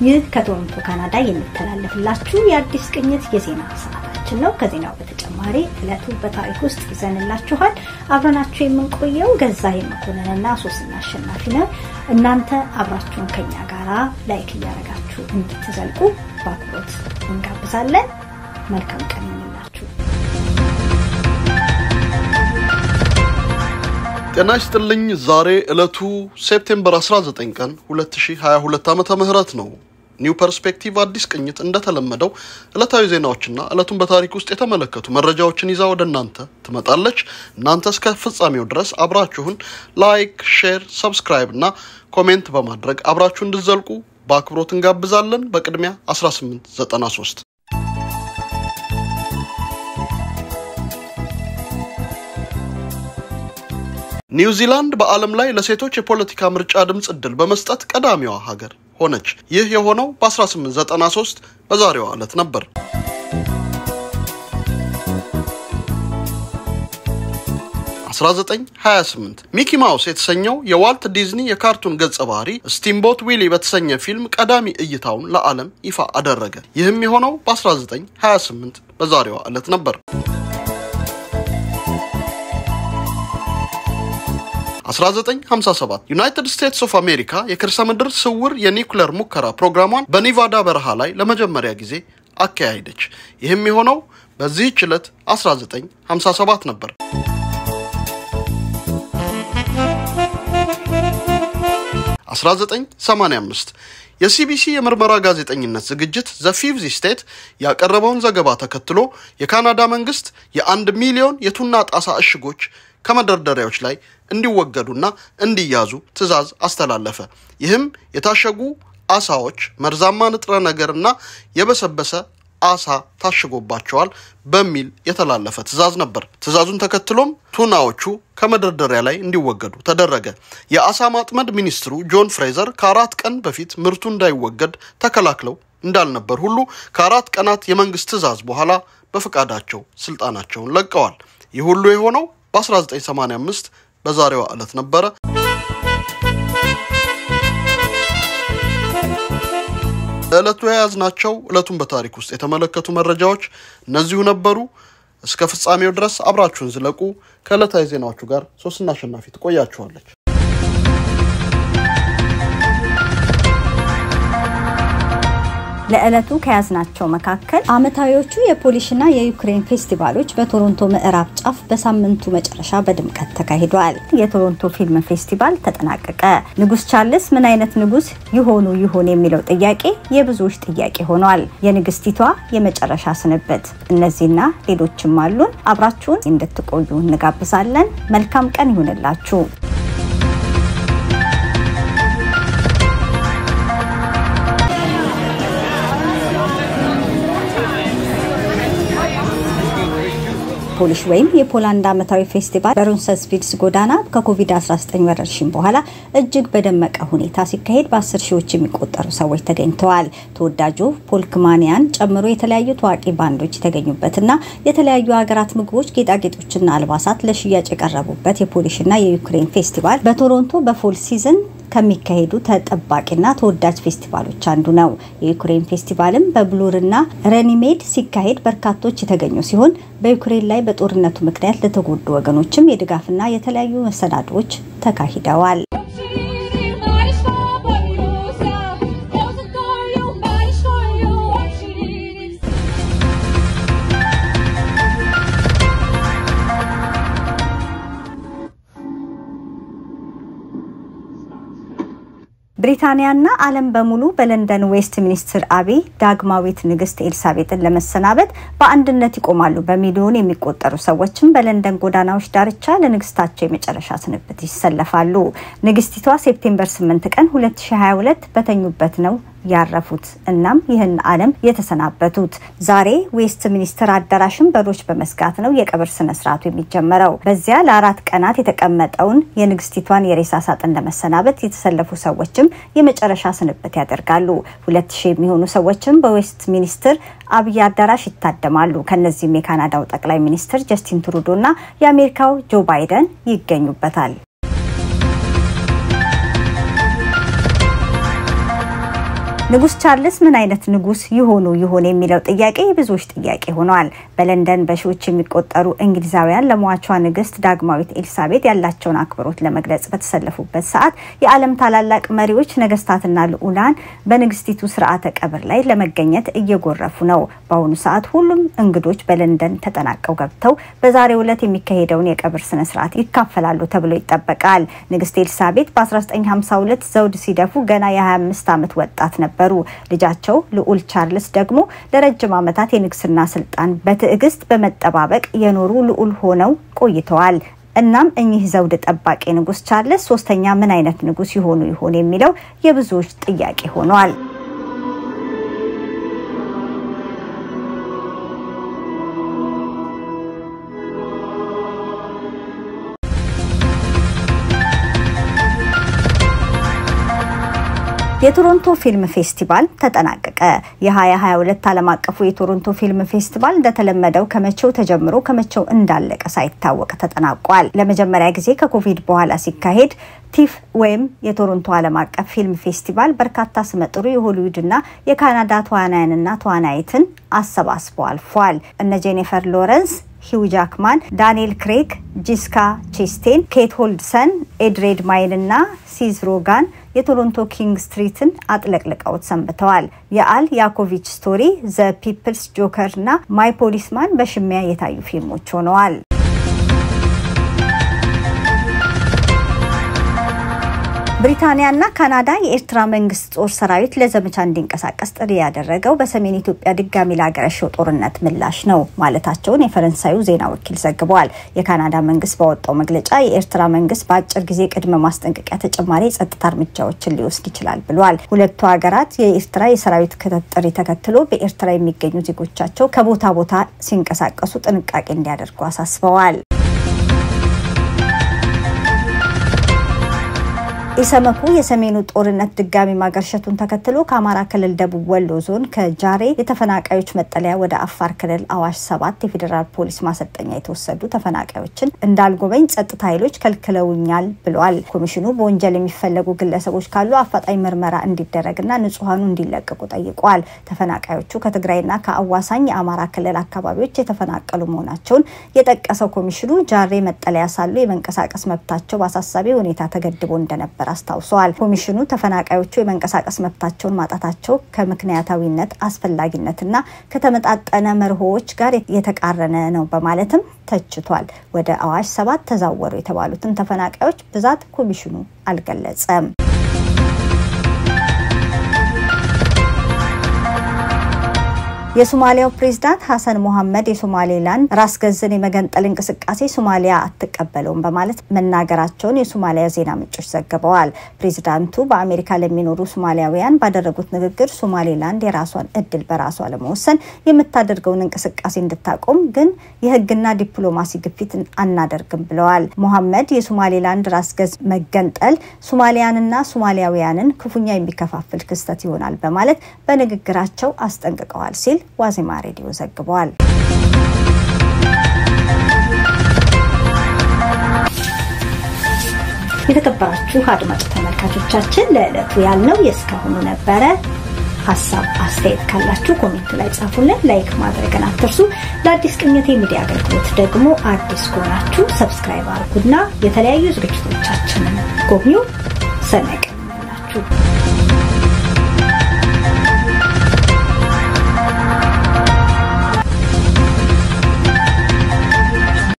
ይህ ከቶሮንቶ ካናዳ የሚተላለፍላችሁ የአዲስ ቅኝት የዜና ሰዓታችን ነው። ከዜናው በተጨማሪ ዕለቱ በታሪክ ውስጥ ይዘንላችኋል። አብረናችሁ የምንቆየው ገዛ የመኮንንና ሶስና አሸናፊ ነው። እናንተ አብራችሁን ከኛ ጋራ like እያደረጋችሁ እንድትዘልቁ በአክብሮት እንጋብዛለን። መልካም ቀን ይሁንላችሁ። ጤና ይስጥልኝ። ዛሬ ዕለቱ September 19 ቀን 2022 ዓመተ ምህረት ነው። New Perspective አዲስ ቅኝት እንደተለመደው ዕለታዊ ዜናዎችና ዕለቱን በታሪክ ውስጥ የተመለከቱ መረጃዎችን ይዛ ወደ እናንተ ትመጣለች። እናንተ እስከ ፍጻሜው ድረስ አብራችሁን like፣ share፣ subscribe እና comment በማድረግ አብራችሁ እንድትዘልቁ በአክብሮት እንጋብዛለን። በቅድሚያ 1893 ኒውዚላንድ በዓለም ላይ ለሴቶች የፖለቲካ ምርጫ ድምፅ ዕድል በመስጠት ቀዳሚዋ ሀገር ሆነች። ይህ የሆነው በ1893 በዛሬዋ ዕለት ነበር። '28 ሚኪ ማውስ የተሰኘው የዋልት ዲዝኒ የካርቱን ገጸ ባህሪ Steamboat Willie በተሰኘ ፊልም ቀዳሚ እይታውን ለዓለም ይፋ አደረገ። ይህም የሆነው በ1928 በዛሬዋ ዕለት ነበር። 1957 ዩናይትድ ስቴትስ ኦፍ አሜሪካ የከርሰ ምድር ስውር የኒውክለር ሙከራ ፕሮግራሟን በኒቫዳ በረሃ ላይ ለመጀመሪያ ጊዜ አካሄደች። ይህም የሆነው በዚህች ዕለት 1957 ነበር። 1985 የ CBC የምርመራ ጋዜጠኝነት ዝግጅት The Fifth Estate ያቀረበውን ዘገባ ተከትሎ የካናዳ መንግስት የአንድ ሚሊዮን የቱና ጣሳ እሽጎች ከመደርደሪያዎች ላይ እንዲወገዱና እንዲያዙ ትዕዛዝ አስተላለፈ። ይህም የታሸጉ አሳዎች መርዛማ ንጥረ ነገርና የበሰበሰ አሳ ታሽጎባቸዋል በሚል የተላለፈ ትዕዛዝ ነበር። ትዕዛዙን ተከትሎም ቱናዎቹ ከመደርደሪያ ላይ እንዲወገዱ ተደረገ። የአሳ ማጥመድ ሚኒስትሩ ጆን ፍሬዘር ከአራት ቀን በፊት ምርቱ እንዳይወገድ ተከላክለው እንዳልነበር ሁሉ ከአራት ቀናት የመንግስት ትዕዛዝ በኋላ በፈቃዳቸው ስልጣናቸውን ለቀዋል። ይህ ሁሉ የሆነው በ1985 በዛሬዋ ዕለት ነበረ። ለዕለቱ የያዝናቸው ዕለቱን በታሪክ ውስጥ የተመለከቱ መረጃዎች እነዚሁ ነበሩ። እስከ ፍጻሜው ድረስ አብራችሁን ዝለቁ። ከዕለታዊ ዜናዎቹ ጋር ሶስትና አሸናፊ ትቆያችኋለች። ለዕለቱ ከያዝናቸው መካከል ዓመታዊዎቹ የ Polish ና የዩክሬን ፌስቲቫሎች በቶሮንቶ ምዕራብ ጫፍ በሳምንቱ መጨረሻ በድምቀት ተካሂደዋል። የቶሮንቶ ፊልም ፌስቲቫል ተጠናቀቀ። ንጉስ ቻርልስ ምን አይነት ንጉስ ይሆኑ ይሆን የሚለው ጥያቄ የብዙዎች ጥያቄ ሆኗል። የንግስቲቷ የመጨረሻ ስንብት፣ እነዚህና ሌሎችም አሉን። አብራችሁን እንድትቆዩ እንጋብዛለን። መልካም ቀን ይሁንላችሁ። Polish ወይም የፖላንድ ዓመታዊ ፌስቲቫል በሮንሰስቫልስ ጎዳና ከኮቪድ-19 ወረርሽኝ በኋላ እጅግ በደመቀ ሁኔታ ሲካሄድ በአስር ሺዎች የሚቆጠሩ ሰዎች ተገኝተዋል። ተወዳጁ ፖልካማኒያን ጨምሮ የተለያዩ ታዋቂ ባንዶች የተገኙበትና የተለያዩ ሀገራት ምግቦች፣ ጌጣጌጦችና አልባሳት ለሽያጭ የቀረቡበት የ Polish ና የዩክሬን ፌስቲቫል በቶሮንቶ በ fall season ከሚካሄዱ ተጠባቂና ተወዳጅ ፌስቲቫሎች አንዱ ነው። የዩክሬን ፌስቲቫልም በብሉርና ረኒሜድ ሲካሄድ በርካቶች የተገኙ ሲሆን በዩክሬን ላይ በጦርነቱ ምክንያት ለተጎዱ ወገኖችም የድጋፍና የተለያዩ መሰናዶዎች ተካሂደዋል። ብሪታንያና ዓለም በሙሉ በለንደን ዌስትሚንስተር አቤይ ዳግማዊት ንግስት ኤልሳቤጥን ለመሰናበት በአንድነት ይቆማሉ። በሚሊዮን የሚቆጠሩ ሰዎችም በለንደን ጎዳናዎች ዳርቻ ለንግስታቸው የመጨረሻ ስንብት ይሰለፋሉ። ንግስቲቷ September 8 ቀን 2022 በተኙበት ነው ያረፉት እናም ይህን ዓለም የተሰናበቱት። ዛሬ ዌስትሚንስተር አዳራሽን በሮች በመዝጋት ነው የቀብር ስነ ስርዓቱ የሚጀመረው። በዚያ ለአራት ቀናት የተቀመጠውን የንግስቲቷን የሬሳ ሳጥን ለመሰናበት የተሰለፉ ሰዎችም የመጨረሻ ስንብት ያደርጋሉ። ሁለት ሺህ የሚሆኑ ሰዎችም በዌስትሚንስተር አብይ አዳራሽ ይታደማሉ። ከነዚህም የካናዳው ጠቅላይ ሚኒስትር ጀስቲን ትሩዶ እና የአሜሪካው ጆ ባይደን ይገኙበታል። ንጉስ ቻርልስ ምን አይነት ንጉስ ይሆኑ ይሆን የሚለው ጥያቄ የብዙዎች ጥያቄ ሆነዋል። በለንደን በሺዎች የሚቆጠሩ እንግሊዛውያን ለሟቿ ንግስት ዳግማዊት ኤልሳቤጥ ያላቸውን አክብሮት ለመግለጽ በተሰለፉበት ሰዓት የዓለም ታላላቅ መሪዎች፣ ነገስታትና ልዑላን በንግስቲቱ ስርዓተ ቀብር ላይ ለመገኘት እየጎረፉ ነው። በአሁኑ ሰዓት ሁሉም እንግዶች በለንደን ተጠናቀው ገብተው በዛሬው ዕለት የሚካሄደውን የቀብር ስነ ስርዓት ይካፈላሉ ተብሎ ይጠበቃል። ንግስት ኤልሳቤጥ በ1952 ዘውድ ሲደፉ ገና የ25 ዓመት ወጣት ነበሩ። ልጃቸው ልዑል ቻርልስ ደግሞ ለረጅም ዓመታት የንግስና ስልጣን በትዕግስት በመጠባበቅ የኖሩ ልዑል ሆነው ቆይተዋል። እናም እኚህ ዘውድ ጠባቂ ንጉስ ቻርልስ ሶስተኛ ምን አይነት ንጉስ ይሆኑ ይሆን የሚለው የብዙዎች ጥያቄ ሆኗል። የቶሮንቶ ፊልም ፌስቲቫል ተጠናቀቀ። የ2022 ዓለም አቀፉ የቶሮንቶ ፊልም ፌስቲቫል እንደተለመደው ከመቼው ተጀምሮ ከመቼው እንዳለቀ ሳይታወቅ ተጠናቋል። ለመጀመሪያ ጊዜ ከኮቪድ በኋላ ሲካሄድ TIFF ወይም የቶሮንቶ ዓለም አቀፍ ፊልም ፌስቲቫል በርካታ ስመጥሩ የሆሊውድና የካናዳ ተዋናያንና ተዋናይትን አሰባስቦ አልፏል። እነ ጄኒፈር ሎረንስ ሂው ጃክማን፣ ዳንኤል ክሬግ፣ ጄሲካ ቼስቴን፣ ኬት ሃድሰን፣ ኤዲ ሬድሜይን እና ሴዝ ሮጋን የቶሮንቶ ኪንግ ስትሪትን አጥለቅልቀውት ሰንብተዋል። የ Al Yankovic Story፣ The People's Joker እና My Policeman በሽሚያ የታዩ ፊልሞች ሆነዋል። ብሪታንያና ካናዳ የኤርትራ መንግስት ጦር ሰራዊት ለዘመቻ እንዲንቀሳቀስ ጥሪ ያደረገው በሰሜን ኢትዮጵያ ድጋሚ ላገረሸው ጦርነት ምላሽ ነው ማለታቸውን የፈረንሳዩ ዜና ወኪል ዘግበዋል። የካናዳ መንግስት ባወጣው መግለጫ የኤርትራ መንግስት በአጭር ጊዜ ቅድመ ማስጠንቀቂያ ተጨማሪ የጸጥታ እርምጃዎችን ሊወስድ ይችላል ብለዋል። ሁለቱ ሀገራት የኤርትራ የሰራዊት ጥሪ ተከትሎ በኤርትራ የሚገኙ ዜጎቻቸው ከቦታ ቦታ ሲንቀሳቀሱ ጥንቃቄ እንዲያደርጉ አሳስበዋል። ኢሰመኮ የሰሜኑ ጦርነት ድጋሚ ማገርሸቱን ተከትሎ ከአማራ ክልል ደቡብ ወሎ ዞን ከጃሬ የተፈናቃዮች መጠለያ ወደ አፋር ክልል አዋሽ ሰባት የፌዴራል ፖሊስ ማሰልጠኛ የተወሰዱ ተፈናቃዮችን እንዳልጎበኝ ጸጥታ ኃይሎች ከልክለውኛል ብሏል። ኮሚሽኑ በወንጀል የሚፈለጉ ግለሰቦች ካሉ አፋጣኝ ምርመራ እንዲደረግና ንጹሐኑ እንዲለቀቁ ጠይቋል። ተፈናቃዮቹ ከትግራይና ከአዋሳኝ የአማራ ክልል አካባቢዎች የተፈናቀሉ መሆናቸውን የጠቀሰው ኮሚሽኑ ጃሬ መጠለያ ሳሉ የመንቀሳቀስ መብታቸው በአሳሳቢ ሁኔታ ተገድቦ እንደነበር አስታውሰዋል። ኮሚሽኑ ተፈናቃዮቹ የመንቀሳቀስ መብታቸውን ማጣታቸው ከምክንያታዊነት አስፈላጊነትና ከተመጣጠነ መርሆዎች ጋር የተቃረነ ነው በማለትም ተችቷል። ወደ አዋሽ ሰባት ተዛወሩ የተባሉትን ተፈናቃዮች ብዛት ኮሚሽኑ አልገለጸም። የሶማሊያው ፕሬዝዳንት ሀሰን ሞሐመድ የሶማሌላንድ ራስ ገዝን የመገንጠል እንቅስቃሴ ሶማሊያ አትቀበለውም በማለት መናገራቸውን የሶማሊያ ዜና ምንጮች ዘግበዋል። ፕሬዝዳንቱ በአሜሪካ ለሚኖሩ ሶማሊያውያን ባደረጉት ንግግር ሶማሌላንድ የራሷን እድል በራሷ ለመወሰን የምታደርገውን እንቅስቃሴ እንድታቆም ግን የሕግና ዲፕሎማሲ ግፊት አናደርግም ብለዋል። ሞሐመድ የሶማሌላንድ ራስ ገዝ መገንጠል ሶማሊያንና ሶማሊያውያንን ክፉኛ የሚከፋፍል ክስተት ይሆናል በማለት በንግግራቸው አስጠንቅቀዋል ሲል ዋዜማ ሬዲዮ ዘግቧል። የተከበራችሁ አድማጭ ተመልካቾቻችን ለዕለቱ ያልነው የእስካሁኑ ነበረ። ሀሳብ አስተያየት ካላችሁ comment ላይ ጻፉልን። like ማድረግን አትርሱ። ለአዲስ ቅኝት የሚዲያ አገልግሎት ደግሞ አዲስ ከሆናችሁ subscribe አድርጉና የተለያዩ ዝግጅቶቻችንን ጎብኙ። ሰናይ ቀን